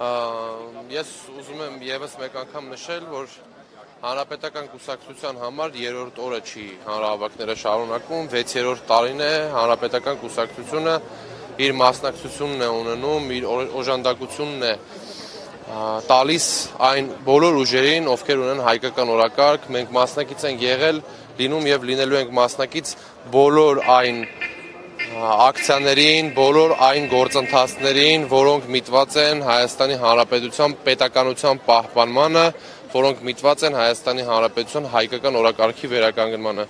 Ես ուզում եմ եւս մեկ անգամ նշել, որ Հանրապետական կուսակցության համար երրորդ օրը չի հանրահավաքները շարունակվում, 6-րդ տարին է Հանրապետական կուսակցությունը իր մասնակցությունն է ունենում, իր օժանդակությունն է տալիս այն բոլոր ուժերին, ովքեր ունեն հայկական օրակարգ, մենք մասնակից ենք եղել, լինում եւ լինելու ենք մասնակից բոլոր այն ակցիաներին, բոլոր այն գործընթացներին, որոնք միտված են Հայաստանի Հանրապետության պետականության պահպանմանը, որոնք միտված են Հայաստանի Հանրապետության հայկական օրակարգի վերականգնմանը։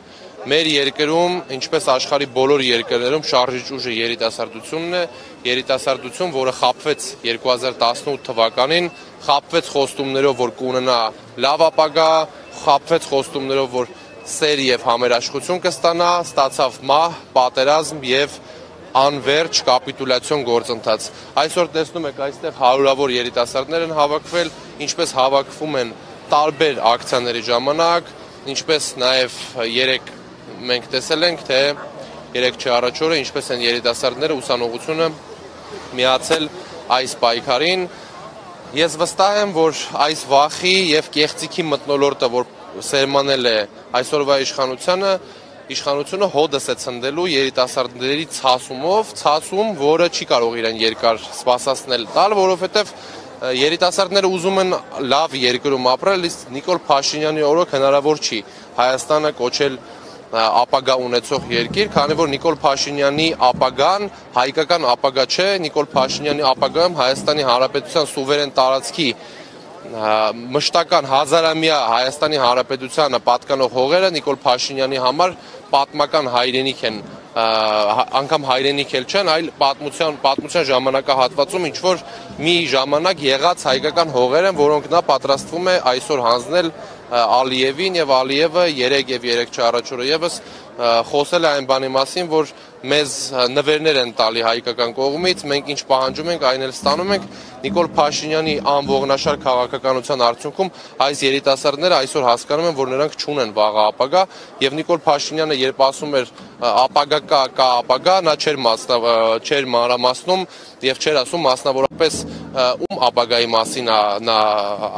Մեր երկրում, ինչպես աշխարհի բոլոր երկրներում, շարժիչ ուժը երիտասարդությունն է, երիտասարդություն, որը խապվեց 2018 թվականին, խապվեց խոստումներով, որ կունենա լավ ապագա, խապվեց խոստումներով, որ սեր եւ համերաշխություն կստանա, ստացավ մահ, պատերազմ եւ անverջ կապիտուլյացիոն գործընթաց։ Այսօր տեսնում եք այստեղ հարյուրավոր երիտասարդներ են հավաքվել, ինչպես հավաքվում են տարբեր ակցիաների ժամանակ, ինչպես նաև երեք մենք տեսել ենք, թե երեք չի առաջ օրը ինչպես են երիտասարդները ուսանողությունը միացել այս պայքարին։ Ես վստահ եմ, որ այս վախի եւ կեղծիքի մտնոլորտը, որ սերմանել է այսօրվա իշխանությունը, իշխանությունը հոդս է ցնդելու երիտասարդների ցածումով, ցածում, որը չի կարող իրեն երկար սпасացնել տալ, որովհետեւ երիտասարդները ուզում են լավ երկրում ապրել, իսկ Նիկոլ Փաշինյանի օրոք հնարավոր չի Հայաստանը կոչել ապագա ունեցող երկիր, քանի որ Նիկոլ Փաշինյանի ապագան հայկական ապագա չէ, Նիկոլ Փաշինյանի ապագայում Հայաստանի Հանրապետության սուվերեն տարածքի մշտական հազարամյա Հայաստանի Հանրապետությանը պատկանող հողերը Նիկոլ Փաշինյանի համար պատմական հայրենիք են անգամ հայրենիք էլ չեն, այլ պատմության պատմության ժամանակահատվածում ինչ որ մի ժամանակ եղած հայկական հողեր են, որոնք նա պատրաստվում է այսօր հանձնել Ալիևին եւ Ալիևը 3 եւ 3 չառաջորը եւս խոսել է այն բանի մասին, որ մեզ նվերներ են տալի հայկական կողմից, մենք ինչ պահանջում ենք, այն էլ ստանում ենք։ Նիկոլ Փաշինյանի անողնաշար քաղաքականության արդյունքում այս երիտասարդները այսօր հասկանում են, որ նրանք չունեն վաղ ապագա, եւ Նիկոլ Փաշինյանը երբ ասում էր ապագա կա, կա ապագա, նա չէր մասնավ չէր մանրամասնում եւ չէր ասում մասնավորապես ում ապագայի մասին նա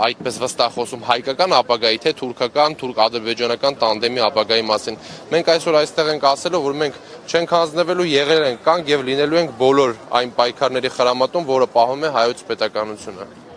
այդպես վստահ խոսում հայկական ապագայի թե թուրքական, թուրք-ադրբեջանական տանդեմի ապագայի մասին։ Մենք այսօր այստեղ ենք ասելով, որ մենք չենք հանձնվելու, եղել ենք կանք եւ լինելու ենք բոլոր այն պայքարների խրամատում, որը պահում է հայոց պետականությունը։